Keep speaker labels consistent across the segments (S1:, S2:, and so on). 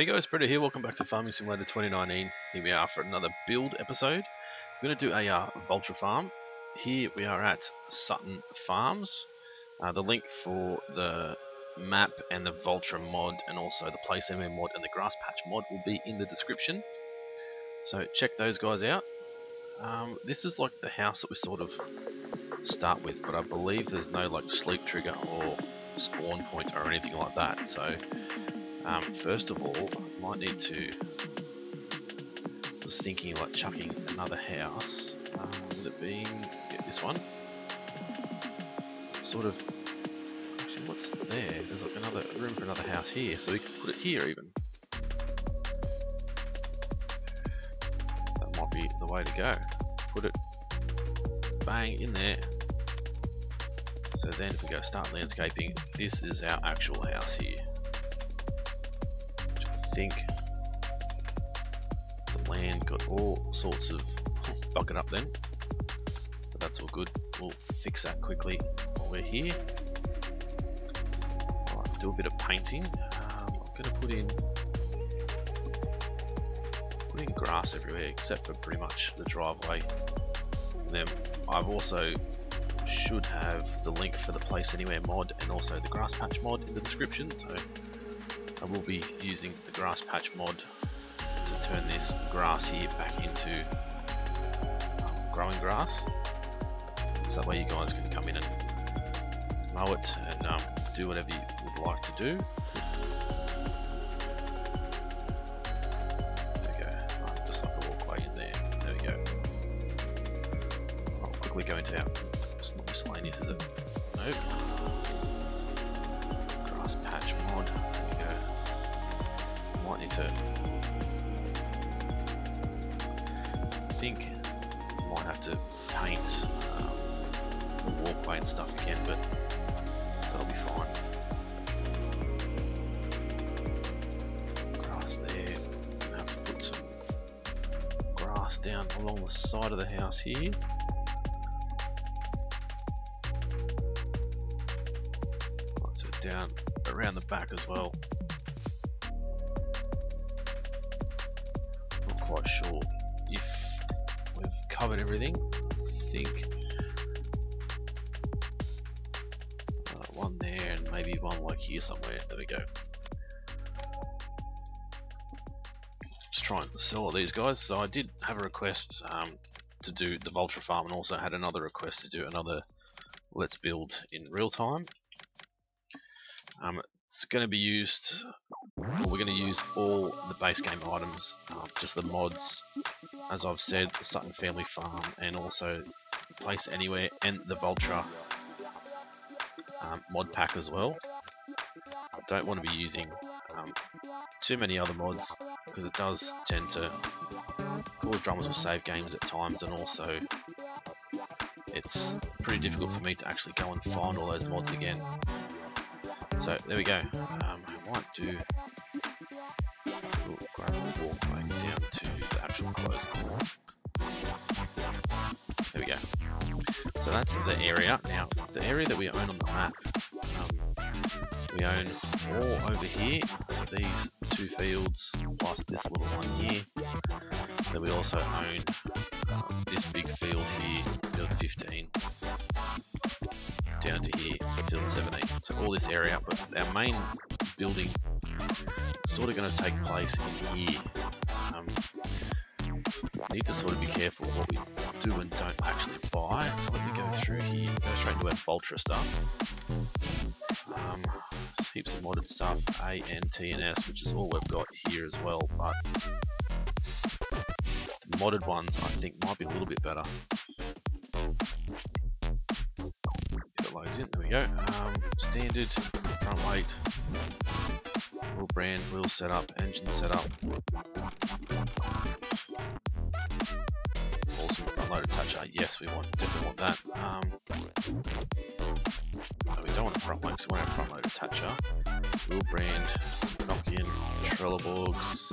S1: Hey guys, Britto here. Welcome back to Farming Simulator 2019. Here we are for another build episode. We're going to do a uh, Valtra farm. Here we are at Sutton Farms. Uh, the link for the map and the Valtra mod and also the Place Anywhere mod and the Grass Patch mod will be in the description. So check those guys out. Um, this is like the house that we sort of start with, but I believe there's no like sleep trigger or spawn point or anything like that. So um, first of all, I might need to. Was thinking like chucking another house. Um, would it be yeah, this one? Sort of. Actually, what's there? There's like another room for another house here, so we could put it here even. That might be the way to go. Put it bang in there. So then if we go start landscaping, this is our actual house here think the land got all sorts of bucket up then. But that's all good. We'll fix that quickly while we're here. Right, do a bit of painting. Um, I'm going to put in put in grass everywhere except for pretty much the driveway. And then I've also should have the link for the Place Anywhere mod and also the Grass Patch mod in the description. So I will be using the grass patch mod to turn this grass here back into um, growing grass. So that way you guys can come in and mow it and um, do whatever you would like to do. There we go, just like a walkway in there. There we go. I'll quickly go into our, it's not miscellaneous is it? Nope. Need to I think I might have to paint um, the walkway and stuff again but that'll be fine. Grass there. I have to put some grass down along the side of the house here. So down around the back as well Trying to sell all these guys. So I did have a request um, to do the Valtra farm and also had another request to do another Let's Build in real time. Um, it's going to be used, well, we're going to use all the base game items, uh, just the mods, as I've said, the Sutton Family Farm, and also Place Anywhere, and the Valtra um, mod pack as well. I don't want to be using um, too many other mods, because it does tend to cause dramas with save games at times, and also it's pretty difficult for me to actually go and find all those mods again. So there we go. Um, I might do a gravel walkway down to the actual closed There we go. So that's the area. Now, the area that we own on the map, um, we own all over here. So these two fields plus this little one here. Then we also own um, this big field here, field 15 down to here, field 17. So all this area, but our main building sort of going to take place in here. Um, need to sort of be careful what we do and don't actually buy. So let me go through here, go straight into our Valtra stuff. Um, heaps of modded stuff, A, N, T, and S, which is all we've got here as well, but the modded ones I think might be a little bit better. It loads in. There we go. Um, standard front weight, wheel brand, wheel setup, engine setup. Awesome front load attacher. Yes, we want definitely want that. Um, no, we don't want a front load because we want a front load attacher. Wheel brand, Nokian, Trelleborgs.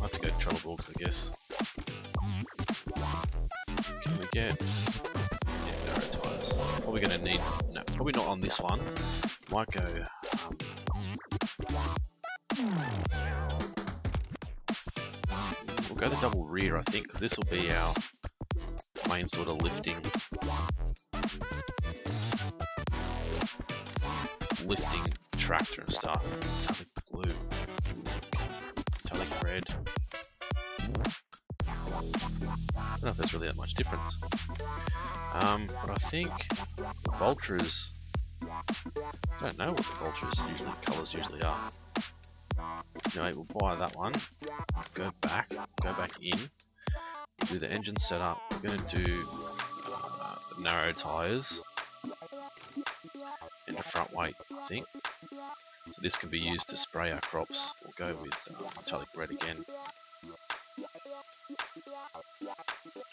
S1: I have to go Trelleborgs, I guess. Can we get Probably going to need, no, probably not on this one. Might go um, go the double rear, I think, because this will be our main sort of lifting lifting tractor and stuff. Metallic blue, metallic red. I don't know if there's really that much difference. Um, but I think Valtras. I don't know what the Valtras usually, colours usually are. Anyway, we'll buy that one, go back, go back in, do the engine setup, we're going to do uh, narrow tyres and a front weight, I think. So this can be used to spray our crops. We'll go with uh, metallic red again.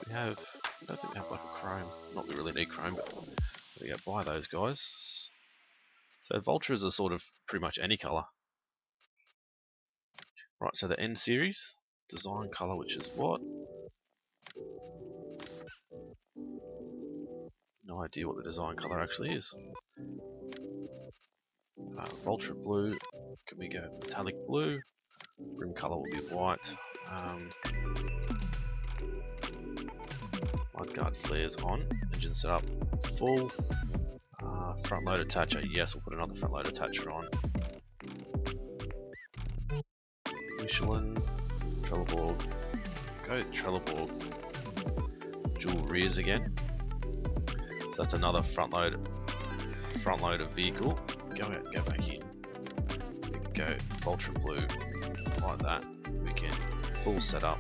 S1: We have, I don't think we have like a chrome. Not we really need chrome, but we go buy those guys. So Valtras are sort of pretty much any colour. Right, so the N series, design colour, which is what? No idea what the design colour actually is. Uh, Ultra blue, can we go metallic blue? Rim colour will be white. Um, guard flares on. Engine setup full. Uh, front load attacher, yes, we'll put another front load attacher on. Michelin, Trelleborg, go Trelleborg, dual rears again. So that's another front load, front loader vehicle. Go out, go back in. We can go Ultra Blue like that. We can full setup.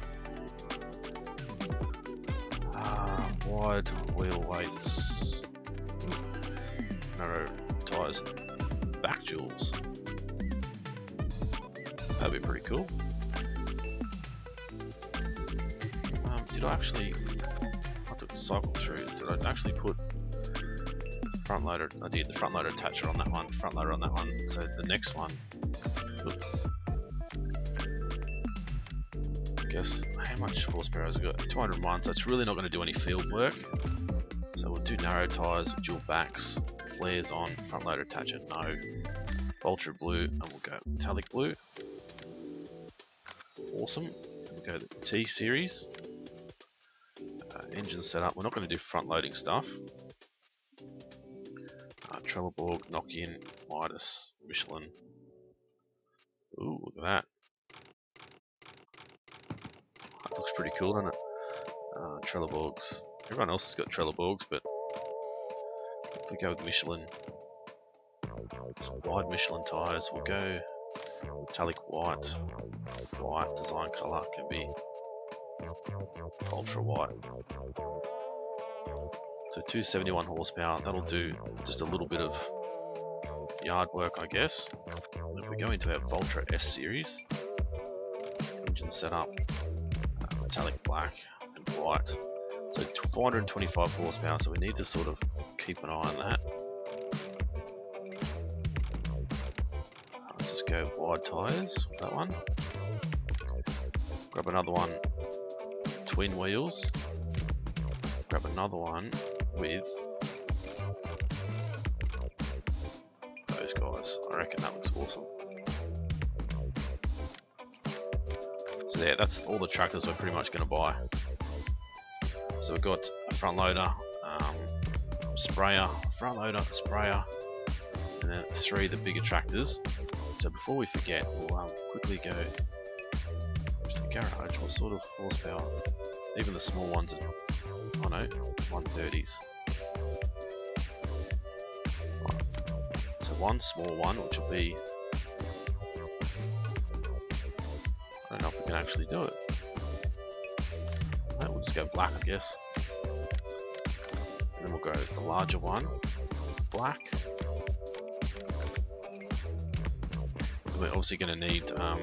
S1: Uh, wide wheel weights, narrow tyres, back duals. That'd be pretty cool. Um, did I actually, I took a cycle through, did I actually put front loader, I did the front loader attacher on that one, front loader on that one, so the next one, guess, how much horsepower has it got? 201, so it's really not going to do any field work. So we'll do narrow tyres, dual backs, flares on, front loader attacher, no. Ultra blue, and we'll go metallic blue. Awesome. We'll go the T series. Uh, engine setup. We're not going to do front loading stuff. Uh, Trelleborg, Nokian, Mitas, Michelin. Ooh, look at that. That looks pretty cool, doesn't it? Uh, Trelleborgs. Everyone else has got Trelleborgs, but if we go with Michelin, wide Michelin tyres, we'll go metallic white. White design colour can be ultra white. So 271 horsepower, that'll do just a little bit of yard work I guess. And if we go into our Valtra S series, engine setup, uh, metallic black and white. So 425 horsepower, so we need to sort of keep an eye on that. Go wide tyres, that one. Grab another one, twin wheels. Grab another one with those guys. I reckon that looks awesome. So yeah, that's all the tractors we're pretty much going to buy. So we've got a front loader, um, sprayer, front loader, sprayer, and then three of the bigger tractors. So before we forget, we'll um, quickly go to the garage. What sort of horsepower? Even the small ones are, oh no, 130s. So one small one, which will be, I don't know if we can actually do it. we'll just go black, I guess. And then we'll go the larger one, black. We're obviously going to need um,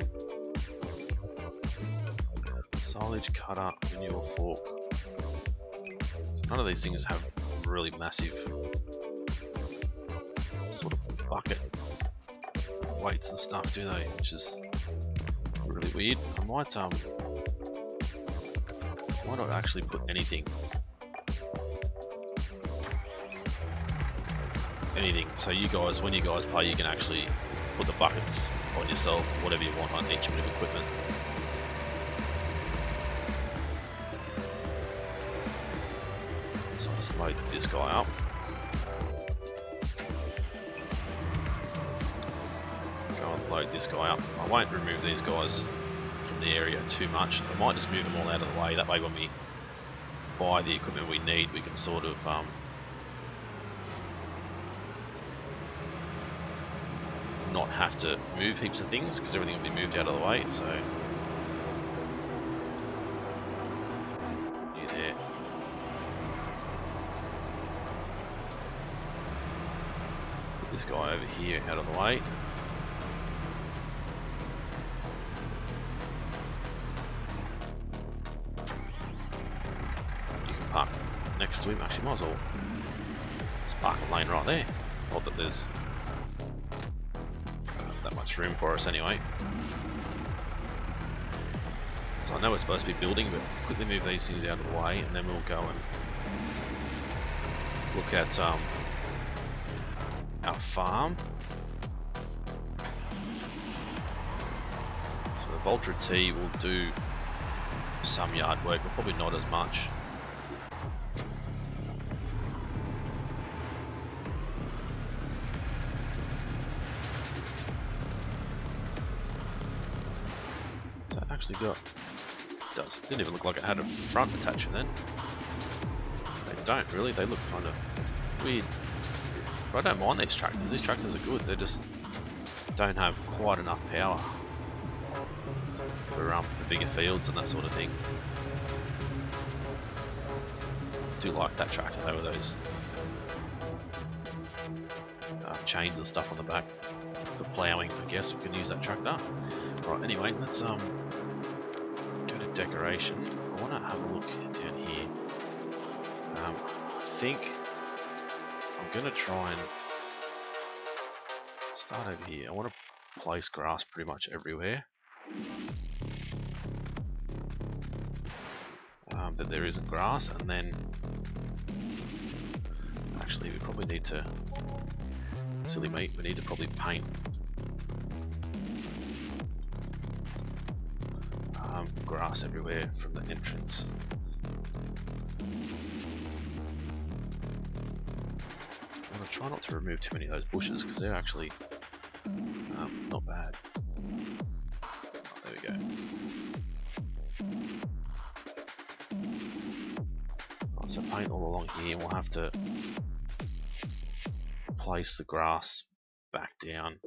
S1: silage cutter, manure fork. None of these things have really massive sort of bucket weights and stuff, do they? Which is really weird. I might um, why not actually put anything, anything. So you guys, when you guys play, you can actually put the buckets on yourself whatever you want on each bit of equipment. So I'll just load this guy up. Go and load this guy up. I won't remove these guys from the area too much. I might just move them all out of the way. That way when we buy the equipment we need, we can sort of um, not have to move heaps of things because everything will be moved out of the way. So you there. This guy over here out of the way. You can park next to him. Actually, might as well. Let's park a lane right there. Not that there's room for us anyway. So I know we're supposed to be building, but let's quickly move these things out of the way, and then we'll go and look at um, our farm. So the Valtra T will do some yard work, but probably not as much. Got does. Didn't even look like it had a front attachment then. They don't really, they look kind of weird. But I don't mind these tractors, these tractors are good, they just don't have quite enough power for um, the bigger fields and that sort of thing. do like that tractor though with those uh, chains and stuff on the back for ploughing I guess we can use that tractor. Right anyway let's um decoration. I want to have a look down here. Um, I think I'm going to try and start over here. I want to place grass pretty much everywhere. Um, that there isn't grass and then actually we probably need to silly mate we need to probably paint grass everywhere from the entrance. I'm to try not to remove too many of those bushes because they're actually um, not bad. Oh, there we go. So paint all along here. We'll have to place the grass back down.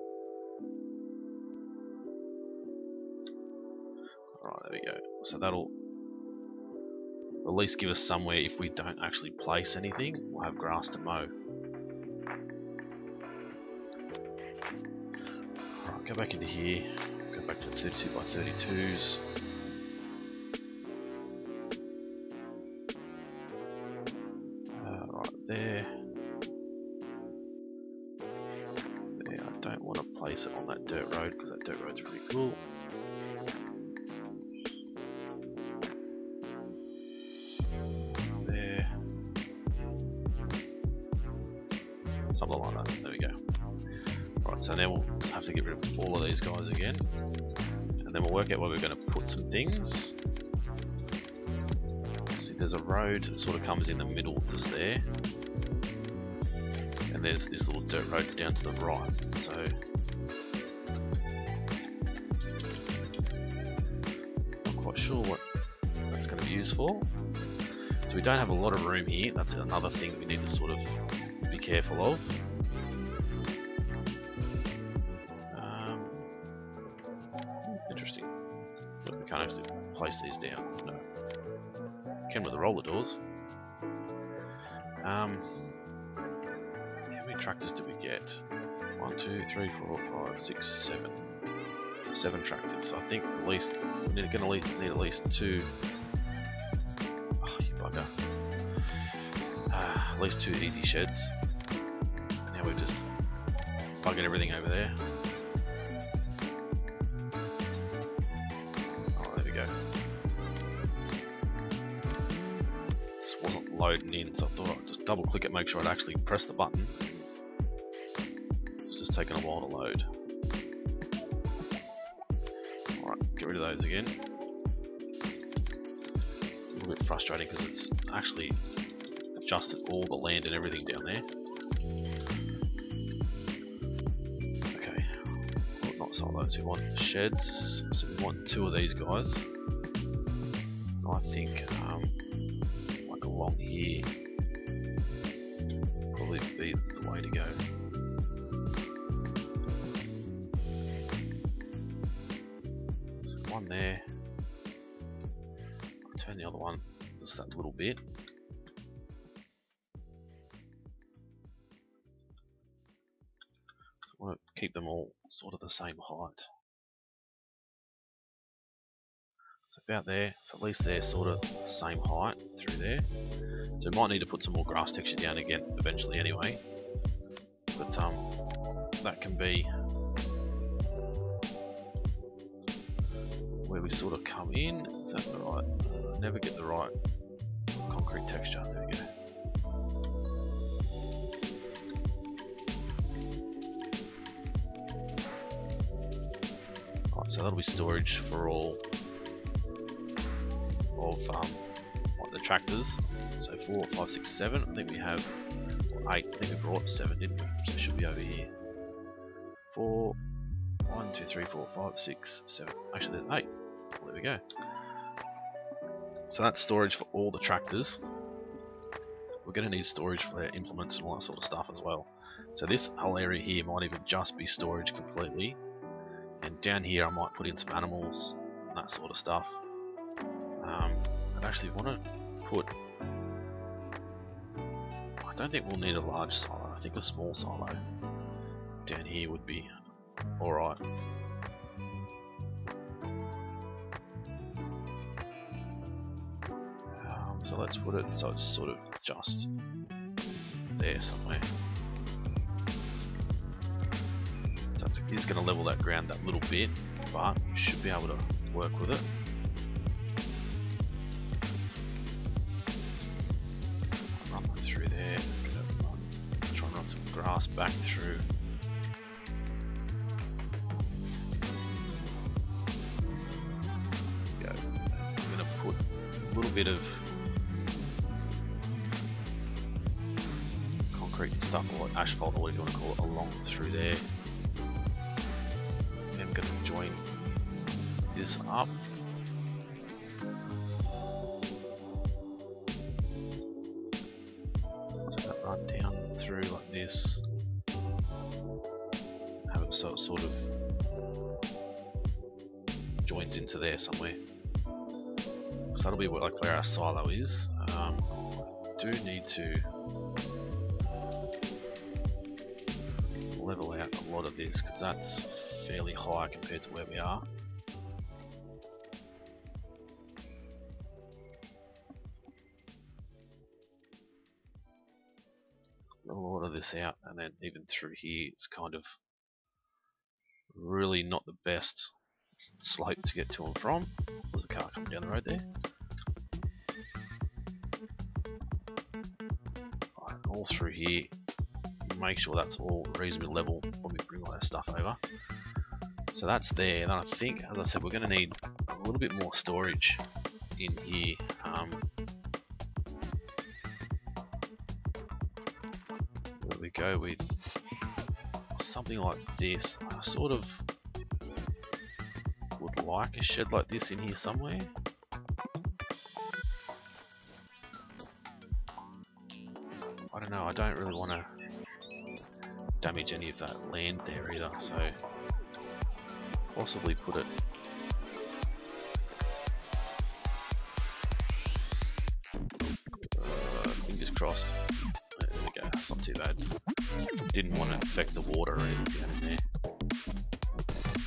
S1: So that'll at least give us somewhere if we don't actually place anything, we'll have grass to mow. Alright, go back into here, go back to 32 by 32s. Uh, right there. There, I don't want to place it on that dirt road because that dirt road's really cool. Something like that. There we go. Right, so now we'll have to get rid of all of these guys again. And then we'll work out where we're going to put some things. See, there's a road that sort of comes in the middle just there. And there's this little dirt road down to the right. So not quite sure what that's going to be used for. So we don't have a lot of room here. That's another thing we need to sort of careful of. Um, interesting. Look, we can't actually place these down. No. Can with the roller doors. Um, how many tractors do we get? One, two, three, four, five, six, seven. Seven tractors. I think at least we're going to need at least two. Oh, you bugger. Uh, at least two easy sheds. Now we're just bugging everything over there. Oh, there we go. This wasn't loading in, so I thought I'd just double click it, make sure I'd actually press the button. It's just taking a while to load. Alright, get rid of those again. A little bit frustrating because it's actually adjusted all the land and everything down there. Well, not silos, we want sheds, so we want two of these guys. I think um, like along here probably be the way to go. So one there. I'll turn the other one just that little bit. Sort of the same height. So about there, so at least they're sort of the same height through there. So might need to put some more grass texture down again eventually anyway. But um, that can be where we sort of come in. Is that the right? I never get the right concrete texture. There we go. So that'll be storage for all of um, like the tractors. So four, five, six, seven. I think we have eight. I think we brought seven, didn't we? So it should be over here. Four, one, two, three, four, five, six, seven. Actually, there's eight. Well, there we go. So that's storage for all the tractors. We're going to need storage for their implements and all that sort of stuff as well. So this whole area here might even just be storage completely. And down here I might put in some animals and that sort of stuff. Um, I'd actually want to put... I don't think we'll need a large silo. I think a small silo down here would be alright. Um, so let's put it so it's sort of just there somewhere. So it's, it's going to level that ground that little bit, but you should be able to work with it. Run that through there. Run, try and run some grass back through. Go. I'm going to put a little bit of concrete stuff or asphalt or whatever you want to call it along through there. This up. So that run down through like this. Have it so it sort of joins into there somewhere. So that'll be what, like where our silo is. Um, do need to level out a lot of this because that's fairly high compared to where we are. This out and then even through here it's kind of really not the best slope to get to and from. There's a car coming down the road there. All through here make sure that's all reasonably level when we bring all that stuff over. So that's there. And I think, as I said, we're going to need a little bit more storage in here. Um, go with something like this. I sort of would like a shed like this in here somewhere. I don't know, I don't really want to damage any of that land there either, so possibly put it affect the water in there.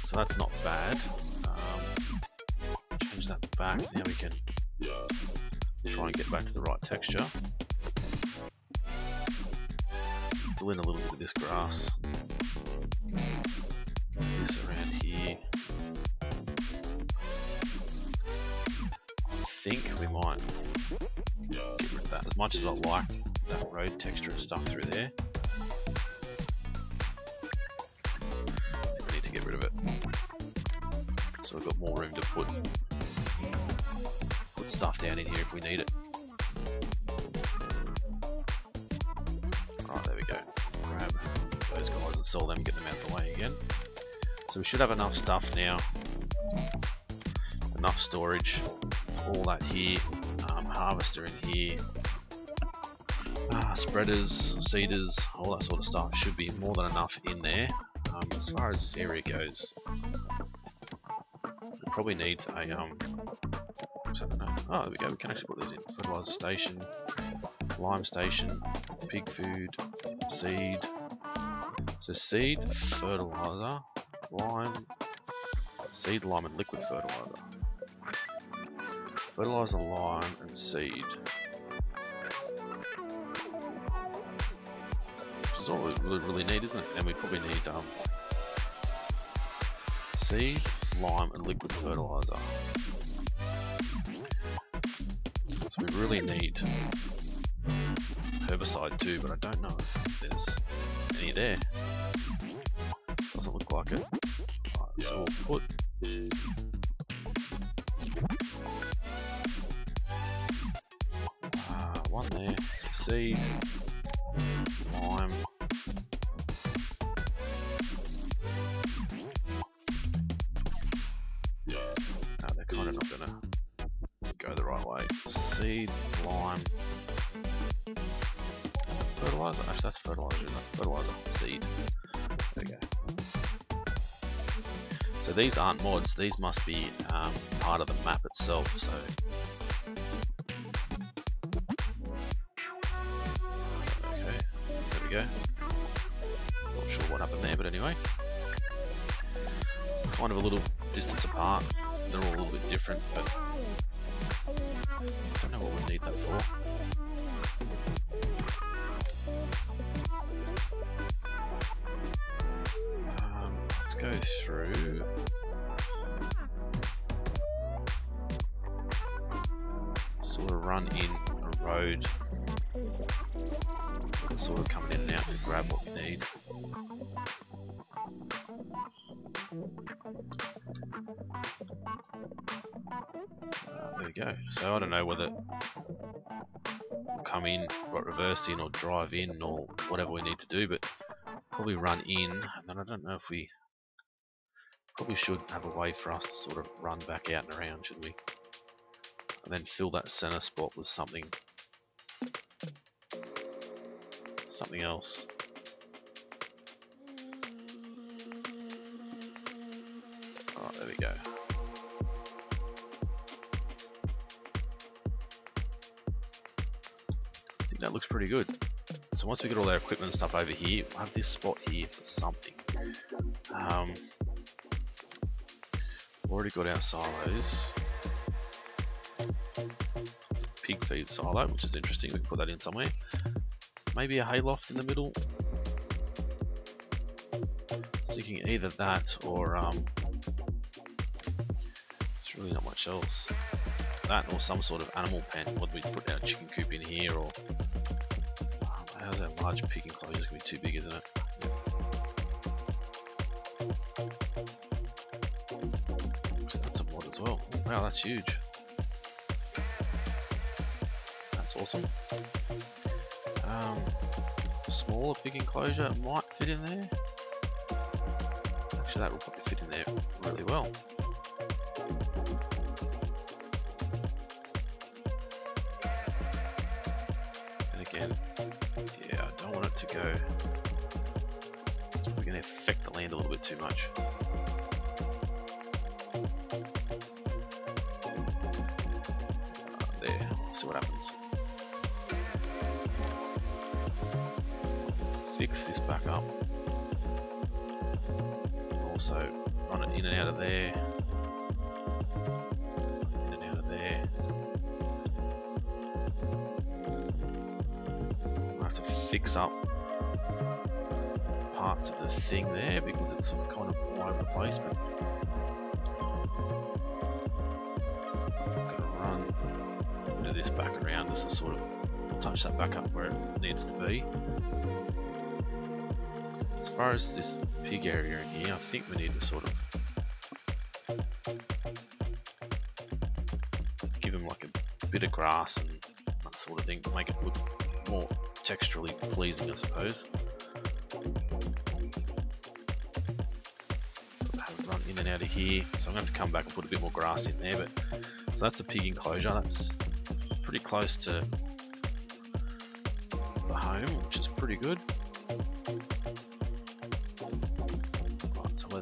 S1: So that's not bad. Should have enough stuff now. Enough storage for all that here. Um, harvester in here. Uh, spreaders, seeders, all that sort of stuff should be more than enough in there. Um, as far as this area goes, probably need a um. Oh, there we go. We can actually put these in. Fertilizer station, lime station, pig food, seed. So seed, fertilizer, lime, seed, lime, and liquid fertilizer. Fertilizer, lime, and seed. Which is all we really, need, isn't it? And we probably need um, seed, lime, and liquid fertilizer. So we really need herbicide too, but I don't know if there's any there. Doesn't look like it. Right, so these aren't mods, these must be um, part of the map itself. So okay, there we go. Not sure what happened there, but anyway, kind of a little distance apart. They're all a little bit different, but I don't know what we need that for. Go through. Sort of run in a road. Sort of coming in and out to grab what we need. Uh, there we go. So I don't know whether come in, right, reverse in, or drive in, or whatever we need to do, but probably run in, and then I don't know if we probably should have a way for us to sort of run back out and around, should we? And then fill that center spot with something, something else. Oh, there we go. I think that looks pretty good. So once we get all our equipment and stuff over here, we'll have this spot here for something. Um, already got our silos. Pig feed silo, which is interesting. We can put that in somewhere. Maybe a hayloft in the middle. Thinking either that or um, there's really not much else. That or some sort of animal pen. Would we put our chicken coop in here or How's that large pig enclosure to be too big, isn't it? Well. Wow, that's huge. That's awesome. Um, smaller pig enclosure might fit in there. Actually, that will probably fit in there really well. And again, yeah, I don't want it to go. It's probably going to affect the land a little bit too much. Also, run it in and out of there. In and out of there. I have to fix up parts of the thing there because it's kind of all over the place. But this back around just to sort of touch that back up where it needs to be. As far as this pig area in here, I think we need to sort of give him like a bit of grass and that sort of thing to make it look more texturally pleasing, I suppose. In and out of here, so I'm going to to come back and put a bit more grass in there. But so that's a pig enclosure. That's pretty close to the home, which is pretty good.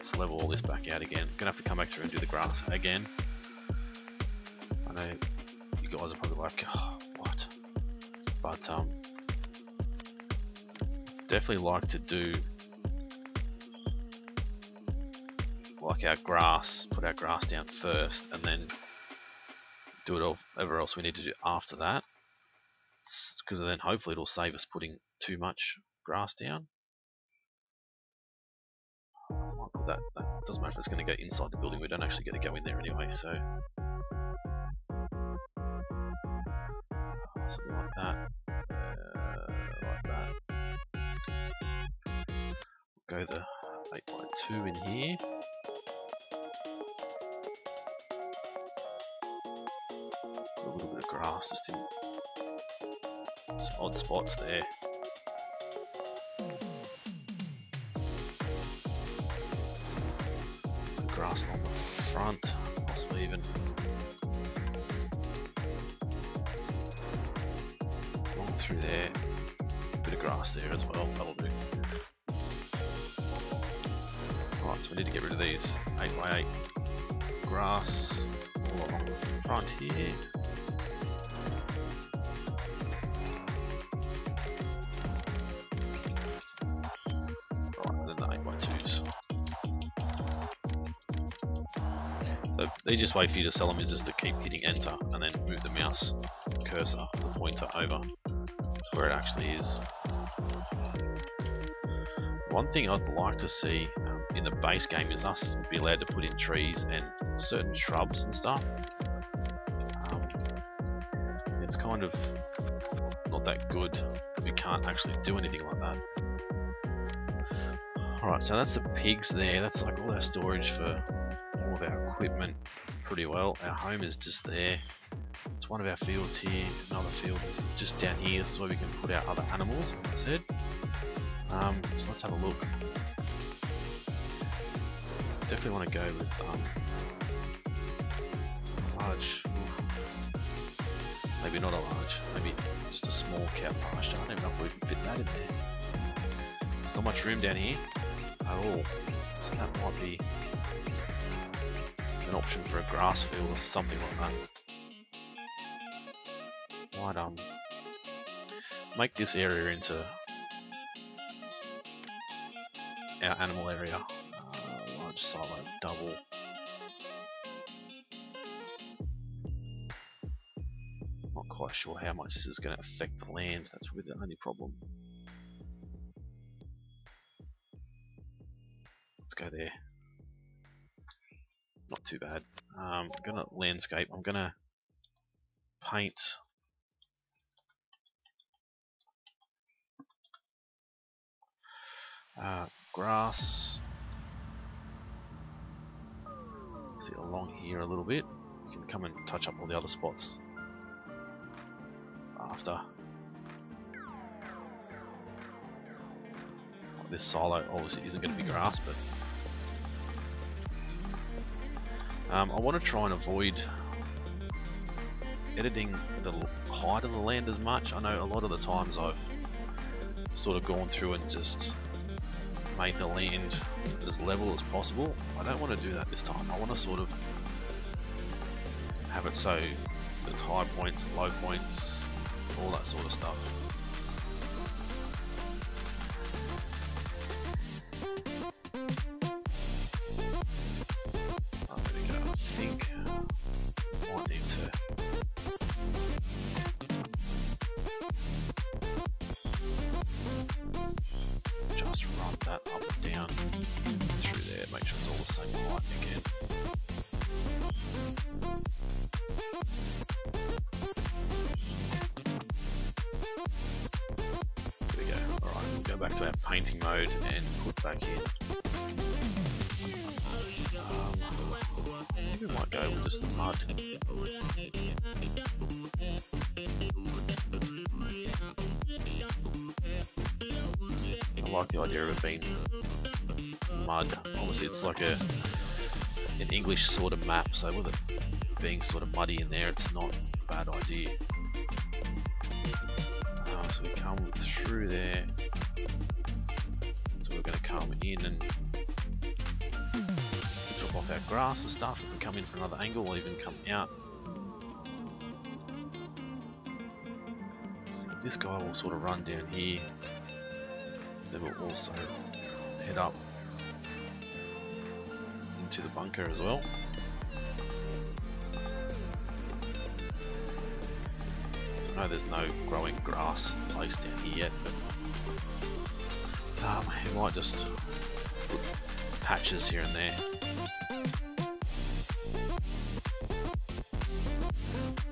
S1: Let's level all this back out again. Gonna have to come back through and do the grass again. I know you guys are probably like, oh, what? But um, definitely like to do like our grass, put our grass down first, and then do it all whatever else we need to do after that. Because then hopefully it'll save us putting too much grass down. That, that doesn't matter if it's going to go inside the building, we don't actually get to go in there anyway, so something like that. Uh, like that. We'll go the 8.2 in here. A little bit of grass just in some odd spots there. Front, possibly even through there. Bit of grass there as well, that'll do. Right, so we need to get rid of these 8x8 grass all along the front here. The easiest way for you to sell them is just to keep hitting enter and then move the mouse cursor, the pointer over to where it actually is. One thing I'd like to see um, in the base game is us be allowed to put in trees and certain shrubs and stuff. Um, it's kind of not that good. We can't actually do anything like that. Alright, so that's the pigs there. That's like all our storage for of our equipment pretty well. Our home is just there. It's one of our fields here, another field is just down here, this is where we can put our other animals, as I said. Um, so let's have a look. Definitely want to go with um, large, maybe not a large, maybe just a small cow pasture. I don't even know if we can fit that in there. There's not much room down here at all, so that might be an option for a grass field or something like that might um make this area into our animal area. Uh, large silo double. Not quite sure how much this is going to affect the land. That's probably the only problem. Let's go there. Not too bad. Um, I'm gonna landscape. I'm gonna paint Uh, grass. See along here a little bit. We can come and touch up all the other spots after. This silo obviously isn't going to be grass, but um, I want to try and avoid editing the height of the land as much. I know a lot of the times I've sort of gone through and just made the land as level as possible. I don't want to do that this time. I want to sort of have it so there's high points, low points, all that sort of stuff. It's like a an English sort of map, so with it being sort of muddy in there, it's not a bad idea. Uh, so we come through there. So we're going to come in and drop off our grass and stuff. If we come in from another angle, we'll even come out. This guy will sort of run down here. Then we'll also head up into the bunker as well. So I know there's no growing grass placed down here yet, but um, it might just put patches here and there.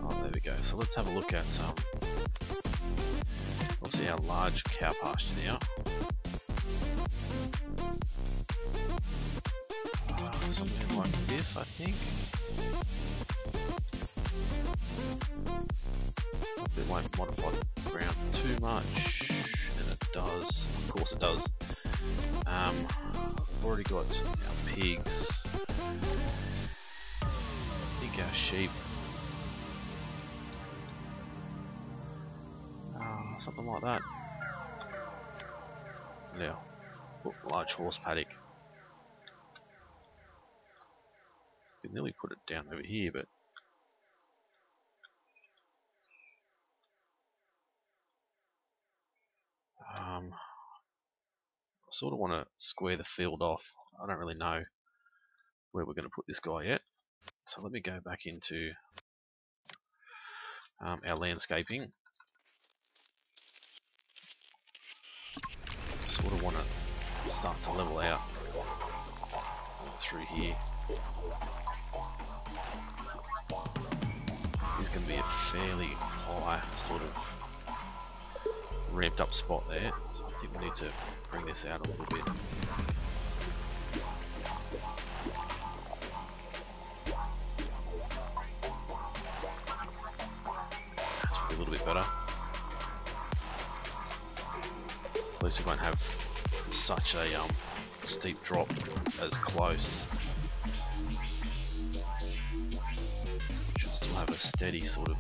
S1: Oh, there we go. So let's have a look at um, obviously our large cow pasture now. Something like this, I think. It won't modify the ground too much, and it does. Of course, it does. Um, I've already got our pigs. I think our sheep. Uh, something like that. Now, large horse paddock. Could nearly put it down over here, but um, I sort of want to square the field off. I don't really know where we're going to put this guy yet. So let me go back into um, our landscaping. Sort of want to start to level out through here. Be a fairly high sort of ramped up spot there, so I think we need to bring this out a little bit. That's a little bit better. At least we won't have such a um, steep drop as close. Steady sort of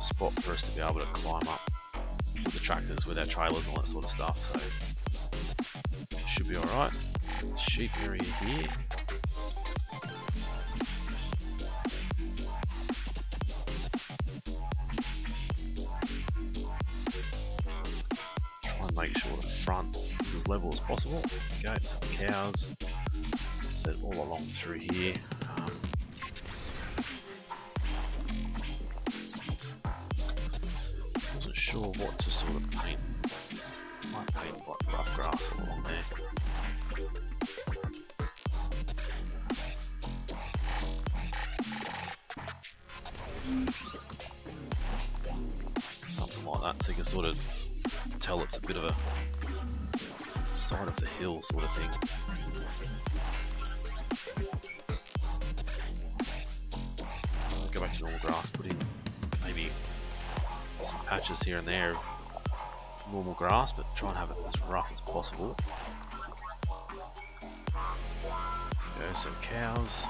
S1: spot for us to be able to climb up the tractors with our trailers and all that sort of stuff so should be alright. Sheep area here. Try and make sure the front is as level as possible. Goats and cows. Set all along through here here and there of normal grass but try and have it as rough as possible. Go some cows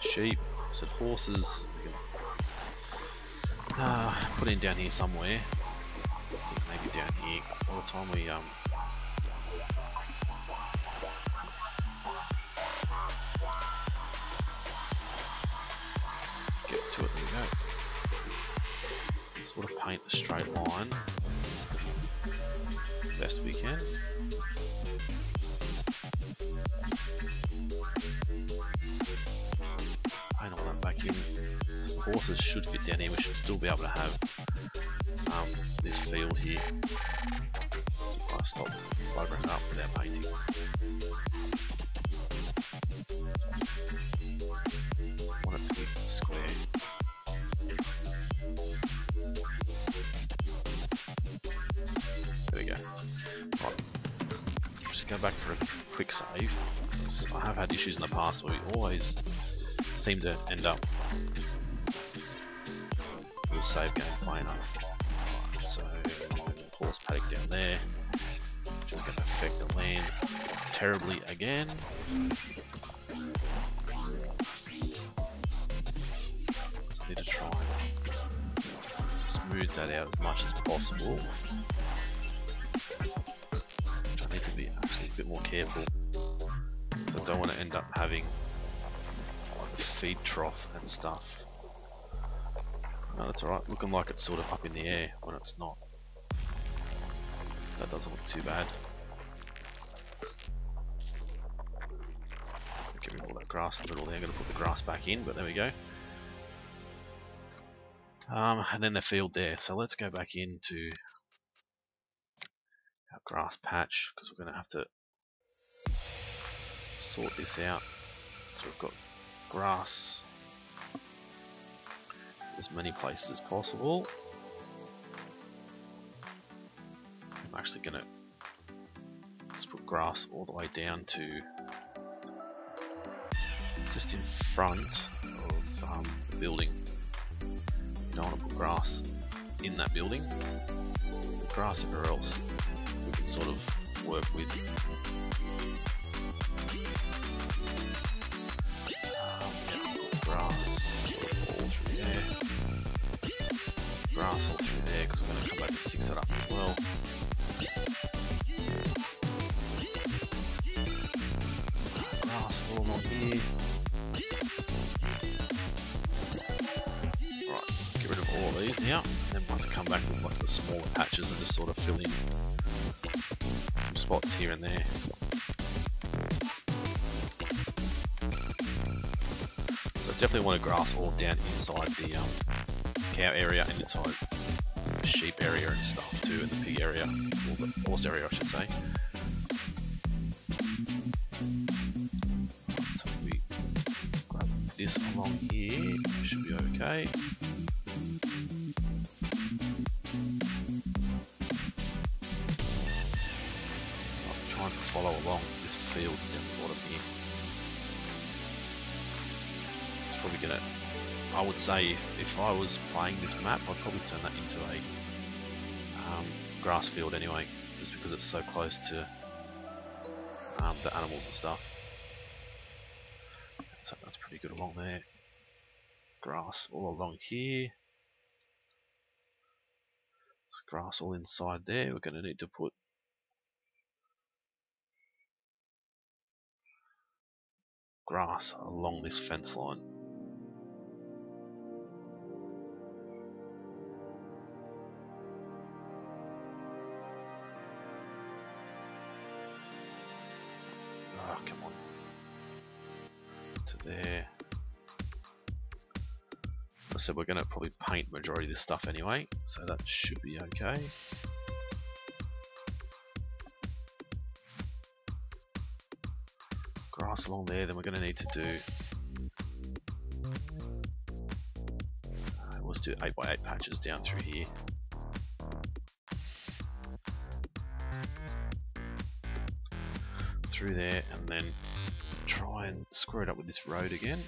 S1: sheep some horses we can uh, put in down here somewhere. Maybe down here by the time we um get to it there we go sort of paint a straight line. Best we can. Paint all that back in. The horses should fit down here. We should still be able to have um, this field here. I stop buggering up without painting go. Back for a quick save. I have had issues in the past where we always seem to end up with a save game plainer. Right, so horse paddock down there, which is going to affect the land terribly again. So I need to try and smooth that out as much as possible. More careful. Because I don't want to end up having a feed trough and stuff. No, that's alright. Looking like it's sort of up in the air when it's not. That doesn't look too bad. Rid of all that grass in the middle there. I'm going to put the grass back in, but there we go. Um, and then the field there. So let's go back into our grass patch because we're going to have to sort this out. So we've got grass as many places as possible. I'm actually going to just put grass all the way down to just in front of um, the building. You don't want to put grass in that building. Grass everywhere else. We can sort of work with all through there. All through there because we're going to come back and fix that up as well. Here. Right, get rid of all these now. And then we'll come back with like the smaller patches and just sort of fill in some spots here and there. Definitely want to grass all down inside the um, cow area and inside the sheep area and stuff too, and the pig area, or the horse area I should say. So we grab this along here, should be okay. I'm trying to follow along this field down the bottom here. Probably gonna I would say if, if I was playing this map I'd probably turn that into a um, grass field anyway just because it's so close to um, the animals and stuff. So that's pretty good along there. Grass all along here. There's grass all inside there. We're going to need to put grass along this fence line said, we're going to probably paint majority of this stuff anyway, so that should be okay. Grass along there, then we're going to need to do... Uh, let's do 8x8 patches down through here. Through there, and then try and square it up with this road again.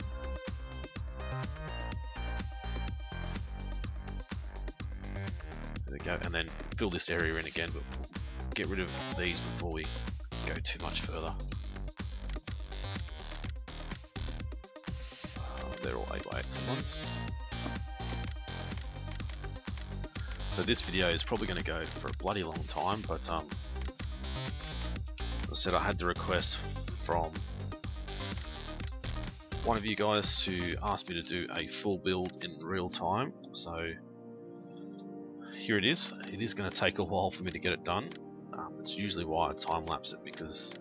S1: Go, and then fill this area in again, but get rid of these before we go too much further. Uh, they're all 8x8 ones. So this video is probably going to go for a bloody long time, but um, I said I had the request from one of you guys to ask me to do a full build in real time, so here it is. It is going to take a while for me to get it done. Um, it's usually why I time lapse it because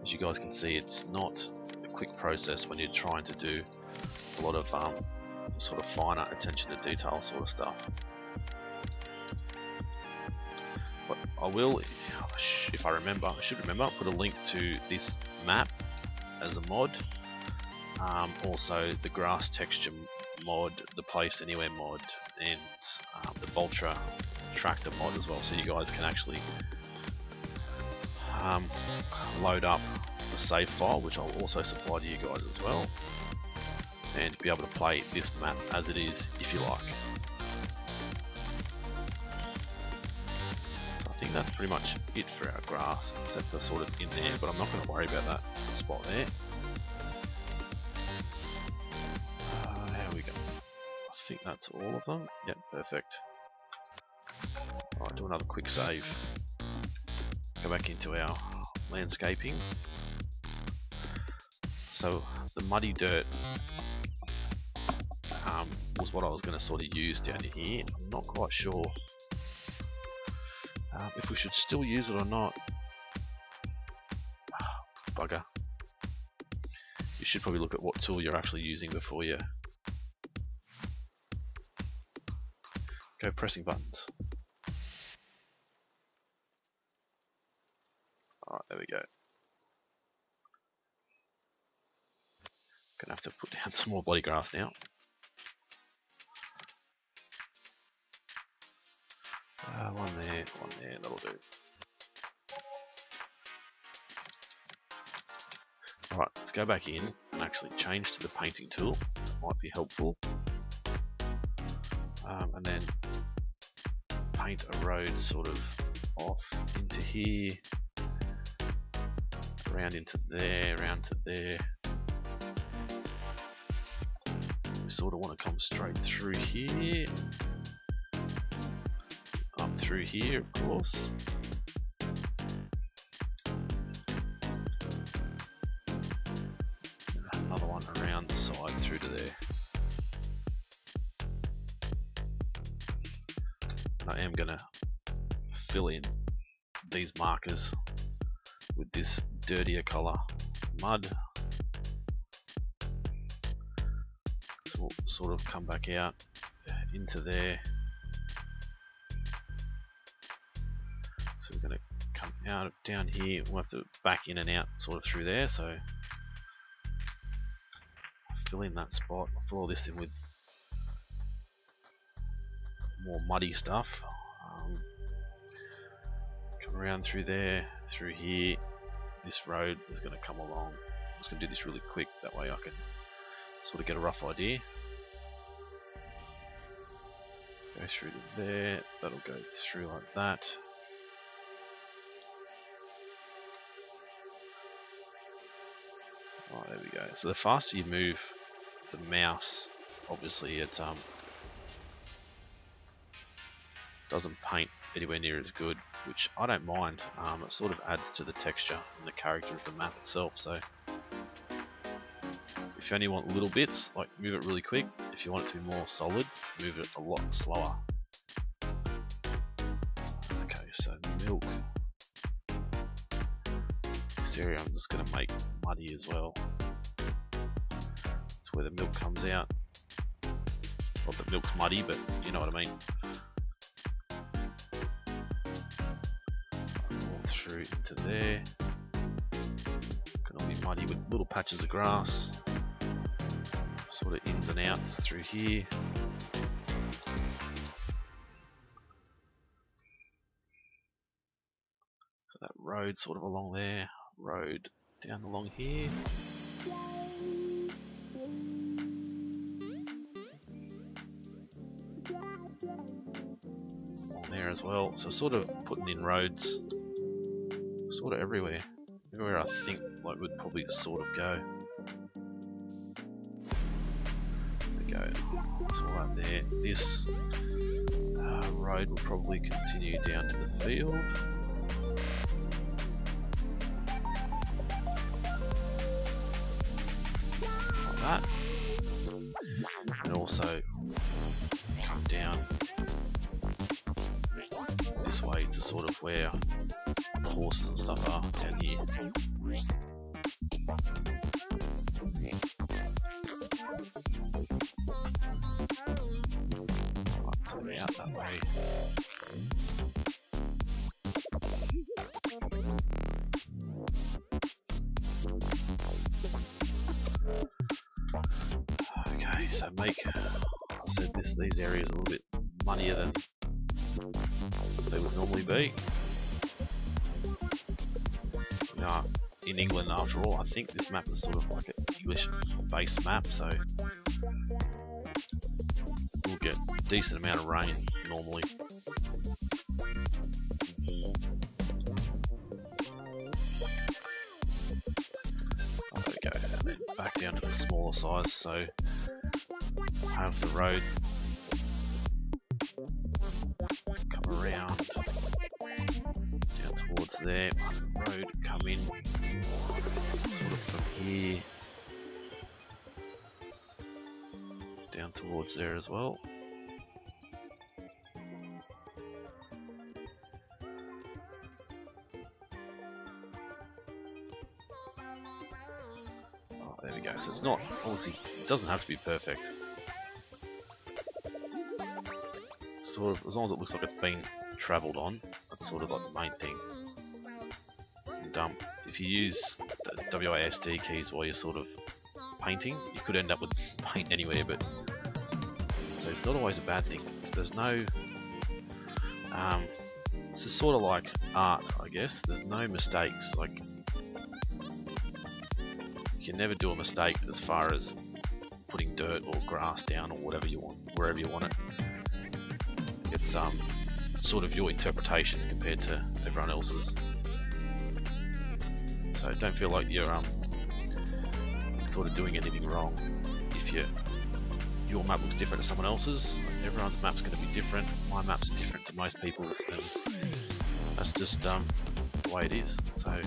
S1: as you guys can see it's not a quick process when you're trying to do a lot of um, sort of finer attention to detail sort of stuff. But I will, if I remember, I should remember, put a link to this map as a mod. Um, also the grass texture mod, the place anywhere mod, and Valtra tractor mod as well, so you guys can actually um, load up the save file, which I'll also supply to you guys as well, and be able to play this map as it is if you like. I think that's pretty much it for our grass, except for sort of in there, but I'm not going to worry about that spot there. Uh, there we go. I think that's all of them. Yep, perfect. Do another quick save. Go back into our landscaping. So the muddy dirt um, was what I was going to sort of use down here. I'm not quite sure um, if we should still use it or not. bugger. You should probably look at what tool you're actually using before you go pressing buttons. Alright, there we go. Gonna have to put down some more bloody grass now. Uh, one there, one there, that'll do. Alright, let's go back in and actually change to the painting tool. Might be helpful. Um, and then paint a road sort of off into here, around into there, around to there. We sort of want to come straight through here, up through here, of course. Another one around the side through to there. I am going to fill in these markers with this dirtier color. Mud. So we'll sort of come back out into there. So we're going to come out down here. We'll have to back in and out sort of through there. So fill in that spot. Fill all this in with more muddy stuff. Um, come around through there, through here. This road is going to come along. I'm just going to do this really quick, that way I can sort of get a rough idea. Go through to there, that'll go through like that. Oh, there we go. So the faster you move the mouse, obviously it um, doesn't paint anywhere near as good, which I don't mind. Um, it sort of adds to the texture and the character of the map itself. So if you only want little bits, like move it really quick. If you want it to be more solid, move it a lot slower. Okay, so milk. This area I'm just going to make muddy as well. That's where the milk comes out. Not that milk's muddy, but you know what I mean. Into there. Can all be muddy with little patches of grass. Sort of ins and outs through here. So that road sort of along there, road down along here. There as well. So sort of putting in roads sort of everywhere. Everywhere I think like would probably sort of go. There we go. That's all there. This uh, road will probably continue down to the field. After all. I think this map is sort of like an English-based map, so we'll get a decent amount of rain normally. There we go, and then back down to the smaller size, so have the road there as well. Oh, there we go. So it's not, obviously, it doesn't have to be perfect. Sort of, as long as it looks like it's been travelled on, that's sort of like the main thing. Um, if you use the WASD keys while you're sort of painting, you could end up with paint anywhere, but so it's not always a bad thing. There's no, um, this is sort of like art, I guess. There's no mistakes. Like you can never do a mistake as far as putting dirt or grass down or whatever you want, wherever you want it. It's um sort of your interpretation compared to everyone else's. So don't feel like you're um sort of doing anything wrong if you your map looks different to someone else's. Everyone's map's going to be different. My map's different to most people's, and that's just um, the way it is. So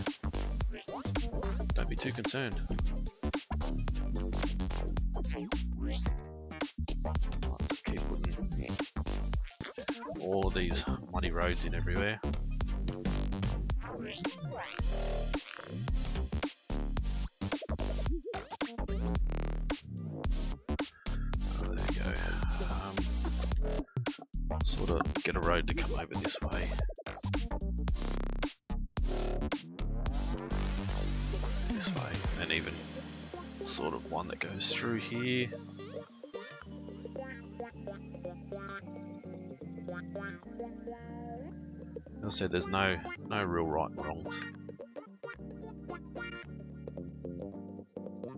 S1: don't be too concerned. Let's keep putting all these muddy roads in everywhere. This way. This way, and even sort of one that goes through here. I said there's no no real right and wrongs.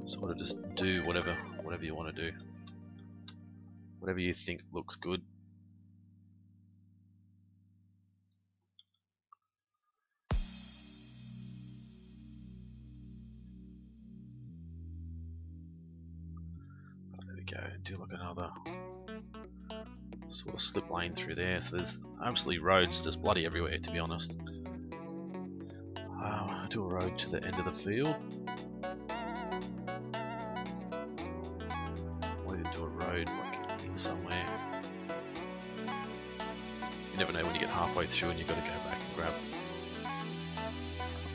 S1: Sort of just do whatever whatever you want to do. Whatever you think looks good. Slip lane through there. So there's absolutely roads just bloody everywhere to be honest. Uh, do a road to the end of the field. We do a road like in somewhere. You never know when you get halfway through and you've got to go back and grab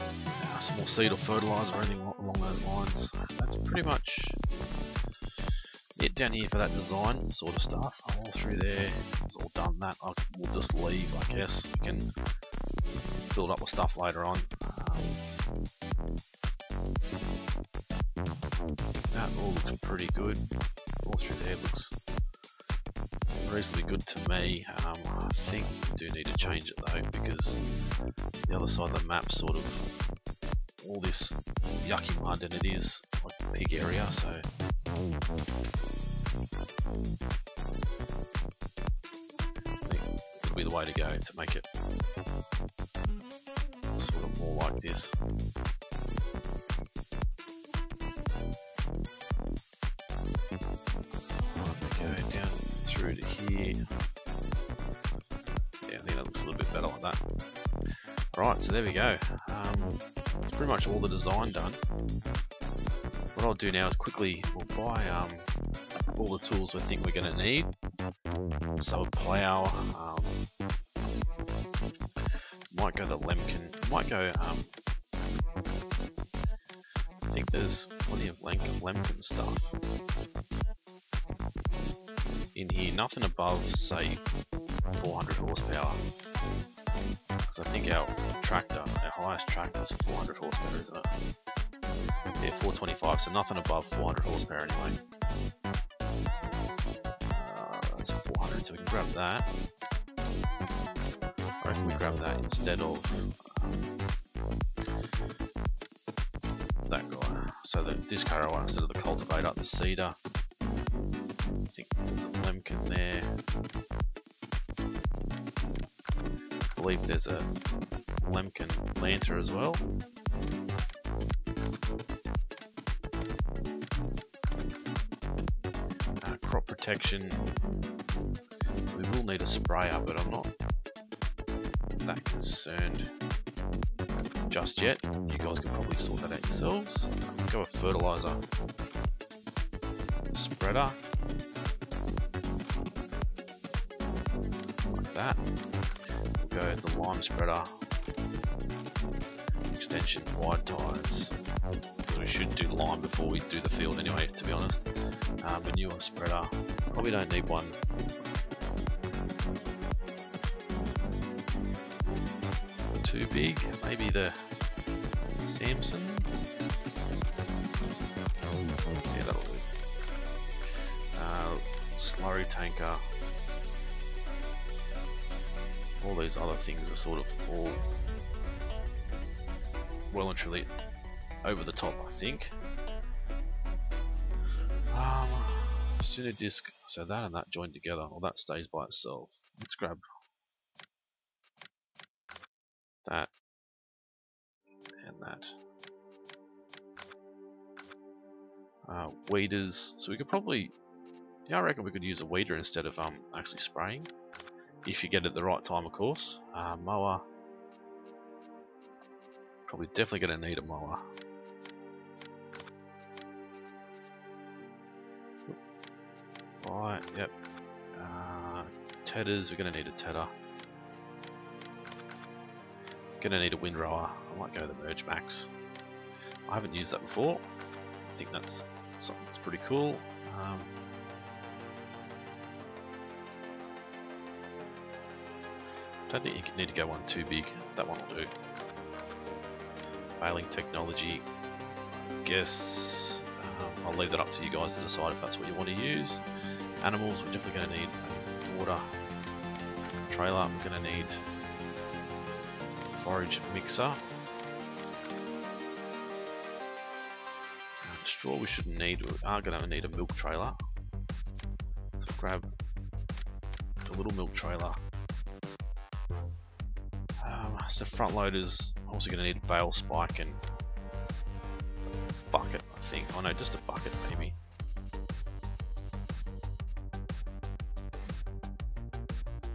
S1: uh, some more seed or fertilizer or anything along those lines. That's pretty much down here for that design sort of stuff. I'm all through there. It's all done that. I will just leave, I guess. We can fill it up with stuff later on. That all looks pretty good. All through there looks reasonably good to me. Um, I think we do need to change it though because the other side of the map sort of all this yucky mud and it is like a big area so be the way to go to make it sort of more like this. Go down through to here. Yeah, I think that looks a little bit better like that. Alright, so there we go. Um, it's pretty much all the design done. What I'll do now is quickly we'll buy um, all the tools we think we're going to need. So a plow, um, might go the Lemken, might go, um, I think there's plenty of Lemken stuff in here, nothing above say 400 horsepower. Because I think our tractor, our highest tractor is 400 horsepower, isn't it? Yeah, 425, so nothing above 400 horsepower anyway. So we can grab that. I reckon we grab that instead of um, so the disc harrower instead of the cultivator, the seeder. I think there's a lemken there. I believe there's a lemken lanter as well. Uh, crop protection. Need sprayer, but I'm not that concerned just yet. You guys can probably sort that out yourselves. Go with fertilizer spreader. Like that. Go the lime spreader. Extension wide tires. We should do lime before we do the field anyway, to be honest. Uh, manure spreader. Probably don't need one too big. Maybe the Samson. Yeah, that'll do. Uh, slurry tanker. All these other things are sort of all well and truly over the top, I think. Um, Sooner disk, so that and that joined together, or that stays by itself. Let's grab that and that. Uh, weeders, so we could probably, yeah, I reckon we could use a weeder instead of um actually spraying, if you get it at the right time, of course. Uh, mower, probably definitely going to need a mower. Right, yep. Uh, tedders, we're going to need a tedder. Gonna need a windrower. I might go the Merge Maxx. I haven't used that before. I think that's something that's pretty cool. Um, don't think you need to go one too big. That one will do. Baling technology. Guess um, I'll leave that up to you guys to decide if that's what you want to use. Animals, we're definitely going to need water. Trailer, we're going to need forage mixer. Straw we shouldn't need, we are going to need a milk trailer. So grab the little milk trailer. Um, so front loaders, also going to need a bale spike and bucket I think. Oh no, just a bucket maybe.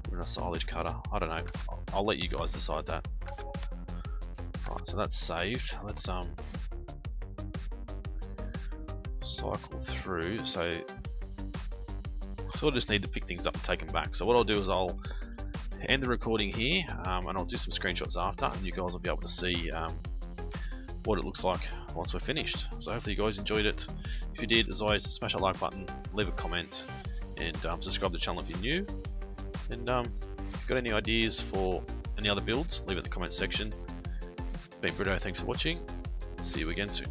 S1: Even a silage cutter, I don't know. I'll, I'll let you guys decide that. So that's saved. Let's um cycle through. So, I just need to pick things up and take them back. So what I'll do is I'll end the recording here, um, and I'll do some screenshots after, and you guys will be able to see um, what it looks like once we're finished. So hopefully you guys enjoyed it. If you did, as always, smash that like button, leave a comment, and um, subscribe to the channel if you're new. And um, if you've got any ideas for any other builds, leave it in the comment section. Been Britto, thanks for watching. See you again soon.